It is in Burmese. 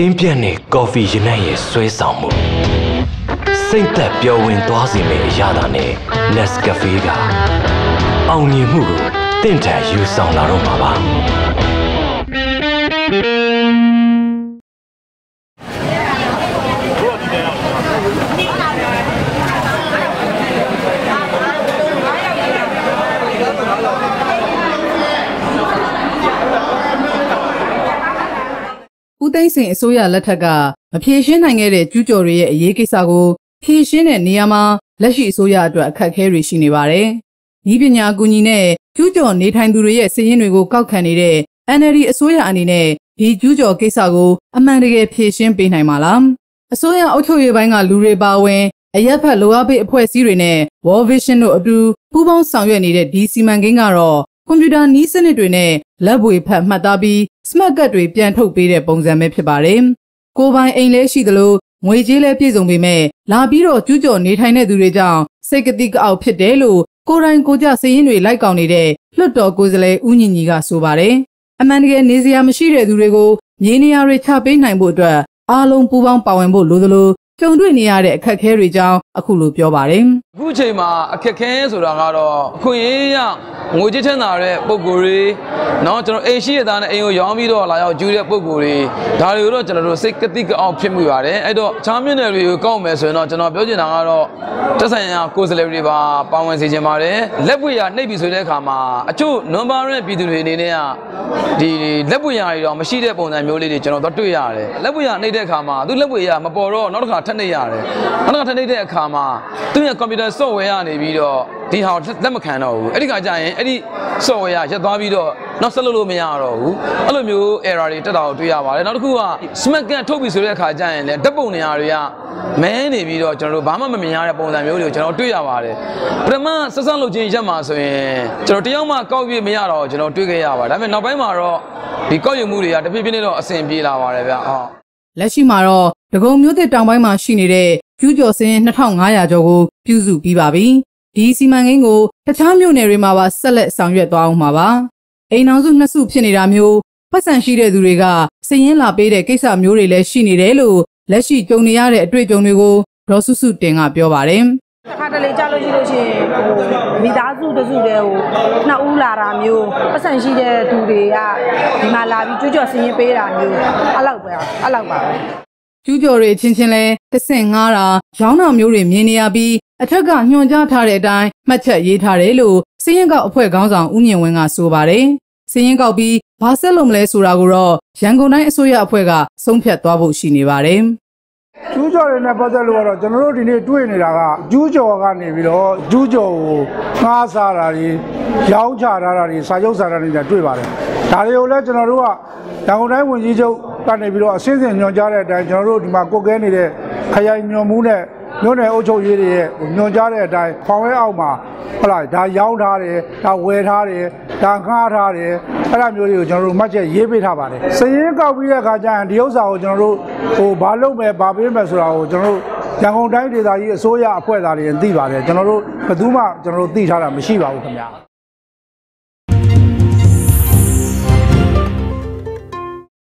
တင်းပြတ်နဲ့ကော်ဖီရနံ့ရဲ့ဆွဲဆောင်မှုစိတ်သက်ပျော်ဝင်သွားစေမယ့်အရာသာနဲ့ Nescafe ကအောင်မြင်မှုကိုတင့်တယ်ယူဆောင်လာတော့မှာပါ သိန်းစိန်အစိုးရလက်ထက်ကမဖြေရှင်းနိုင်ခဲ့တဲ့ကျူးကျော်တွေရဲ့အရေးကိစ္စကိုဖြေရှင်းတဲ့နေရာမှာလက်ရှိအစိုးရအတွက်အခက်အခဲတွေရှိနေပါတယ်။ဤပညာအကူအညီနဲ့ကျူးကျော်နေထိုင်သူတွေရဲ့စည်ရင်းတွေကိုကောက်ခံနေတဲ့ NLD အစိုးရအနေနဲ့ဒီကျူးကျော်ကိစ္စကိုအမှန်တကယ်ဖြေရှင်းပေးနိုင်မှာလား။အစိုးရအုပ်ချုပ်ရေးပိုင်းကလူတွေပါဝင်အရက်ဖက်လိုအပ်ပေးအဖွဲ့အစည်းတွေနဲ့ World Vision တို့အတူပူးပေါင်းဆောင်ရွက်နေတဲ့ဒီစီမံကိန်းကတော့ ကွန်ပျူတာနည်းစနစ်တွေနဲ့လက်ဝေဖတ်မှတ်သားပြီး smart card တွေပြန်ထုတ်ပေးတဲ့ပုံစံပဲဖြစ်ပါတယ်။ကိုယ်ပိုင်အိမ်လဲရှိသလိုငွေကြေးလဲပြည့်စုံပေမဲ့လာပြီးတော့ကျူးကျော်နေထိုင်တဲ့သူတွေကြောင့်စိတ်ကတိကအောက်ဖြစ်တယ်လို့ကိုယ်တိုင်ကိုကြစည်ရင်တွေလိုက်ကောင်နေတဲ့လွတ်တော်ကိုယ်စားလှယ်ဦးညင်ကြီးကဆိုပါတယ်။အမှန်တကယ်နေစရာမရှိတဲ့သူတွေကိုမြေနေရာတွေချပေးနိုင်ဖို့အတွက်အားလုံးပူးပေါင်းပါဝင်ဖို့လိုသလိုကြုံတွေ့နေရတဲ့အခက်အခဲတွေကြောင့် အခုလိုပြောပါတယ်။ အခုချိန်မှာအခက်ခဲဆိုတာကတော့အခွင့်အရေးရငွေကြေးချမ်းသာတဲ့ပုံကိုယ်တွေเนาะကျွန်တော်အိမ်ရှိရသားနဲ့အိမ်ကိုရောင်းပြီးတော့လာရောက်ကျူးတဲ့ပုံကိုယ်တွေဒါတွေကိုတော့ကျွန်တော်တို့စိတ်ကတိကအောင်ဖြစ်မှုပါတယ်အဲ့တော့ချားမြင့်နယ်တွေကိုကောက်မယ်ဆိုရင်တော့ကျွန်တော်ပြောချင်တာကတော့တက်ဆိုင်ရာကိုယ်စားလှယ်တွေပါပါဝင်စေချင်ပါတယ်လက်ပွေရနှိပ်ပြီဆိုတဲ့အခါမှာအချို့နွန်ပါရဲ့ပြည်သူတွေအနေနဲ့ကဒီလက်ပွေရတွေတော့မရှိတဲ့ပုံစံမျိုးလေးတွေကျွန်တော်တို့တွေ့ရတယ်လက်ပွေရနှိပ်တဲ့အခါမှာသူလက်ပွေရမပေါ်တော့နောက်တစ်ခါထပ်နှိပ်ရတယ်နောက်တစ်ခါထပ်နှိပ်တဲ့အခါ မှာသူရဲ့ကွန်ပျူတာ software ကနေပြီးတော့ဒီဟာလက်မခံတော့ဘူးအဲ့ဒီခါကျရင်အဲ့ဒီ software ရက်သွားပြီးတော့နောက်ဆက်လုပ်လို့မရတော့ဘူးအဲ့လိုမျိုး error တွေတက်တာကိုတွေ့ရပါတယ်နောက်တစ်ခုက smart gun ထုတ်ပြီဆိုတဲ့အခါကျရင်လည်းဓာတ်ပုံနေရာတွေကမဲနေပြီးတော့ကျွန်တော်တို့ဘာမှမမြင်ရတဲ့ပုံစံမျိုးတွေကိုကျွန်တော်တွေ့ရပါတယ်ပထမဆက်ဆက်လုပ်ခြင်းရက်မှာဆိုရင်ကျွန်တော်တယောက်မှကောက်ပြမရတော့ကျွန်တော်တွေ့ခဲ့ရပါတယ်ဒါပေမဲ့နောက်ပိုင်းမှာတော့ဒီကောက်ယူမှုတွေကတဖြည်းဖြည်းနဲ့တော့အဆင်ပြေလာပါတယ်ဗျဟုတ်လက်ရှိမှာတော့ ဒဂုံမြို့သစ်တောင်ပိုင်းမှာရှိနေတဲ့ကျူးကျော်စင်း2500ကျော်ကိုပြုစုပြီးပါပြီ။ဒီစီမံကိန်းကိုတခြားမြို့နယ်တွေမှာပါဆက်လက်ဆောင်ရွက်သွားအောင်မှာပါ။အိမ်အောင်စုနှစ်စုဖြစ်နေတာမျိုးပတ်စံရှိတဲ့သူတွေကစည်ရင်လာပေးတဲ့ကိစ္စမျိုးတွေလည်းရှိနေတယ်လို့လက်ရှိကြုံနေရတဲ့အတွေ့အကြုံတွေကိုဒေါ်စုစုတင်ကပြောပါတယ်။တစ်ခါတလေကြောက်လို့ရှိလို့ရှိရင်ဟိုမိသားစုတစုတည်းဟိုနှစ်ဦးလာတာမျိုးပတ်စံရှိတဲ့သူတွေကဒီမှာလာပြီးကြွကြော်စင်းရင်ပေးတာမျိုးအဲ့လောက်ပဲအဲ့လောက်ပါပဲ ကျူးကျော်တွေချင်းချင်းလဲတဆင့်ငားတာရောင်းတာမျိုးတွေမြင်နေရပြီးအထက်ကညွှန်ကြားထားတဲ့အတိုင်းမှတ်ချက်ရေးထားတယ်လို့စည်ရင်ကောက်အဖွဲ့ခေါင်းဆောင်ဦးမြင့်ဝင်းကဆိုပါတယ်။စည်ရင်ကောက်ပြီးဘာဆက်လုပ်မလဲဆိုတာကိုတော့ရန်ကုန်တိုင်းအစိုးရအဖွဲ့ကဆုံးဖြတ်သွားဖို့ရှိနေပါတယ်။ကျူးကျော်တွေနဲ့ပတ်သက်လို့ကတော့ကျွန်တော်တို့ဒီနေ့တွေ့နေတာကကျူးကျော်ကနေပြီးတော့ကျူးကျော်ကိုငှားစားတာတွေရောင်းချထားတာတွေစာချုပ်စာတမ်းတွေနဲ့တွေ့ပါတယ်ဒါတွေကိုလည်းကျွန်တော်တို့ကရန်ကုန်တိုင်းဝန်ကြီးချုပ် ကနေပြီးတော့အစင်းစင်ညွှန်ကြားတဲ့အတိုင်းကျွန်တော်တို့ဒီမှာကုတ်ကဲနေတဲ့ခရိုင်ညွှန်မှုနဲ့မြို့နယ်အုပ်ချုပ်ရေးတွေရဲ့ညွှန်ကြားတဲ့အတိုင်းဖောင်ဝဲအောက်မှာဟုတ်လားဒါရောင်းထားတယ်ဒါဝယ်ထားတယ်ဒါငှားထားတယ်အဲ့ဒါမျိုးတွေကိုကျွန်တော်တို့မှတ်ချက်ရေးပေးထားပါတယ်စည်ရင်းကောက်ပြီးတဲ့အခါကျရင်ဒီဥစ္စာကိုကျွန်တော်တို့ဟိုဘာလုပ်မယ်ဘာပေးမယ်ဆိုတာကိုကျွန်တော်တို့ရန်ကုန်တိုင်းဒေသကြီးအစိုးရအဖွဲ့သားတွေသိပါတယ်ကျွန်တော်တို့ဘယ်သူမှကျွန်တော်တို့သိထားတာမရှိပါဘူးခင်ဗျာ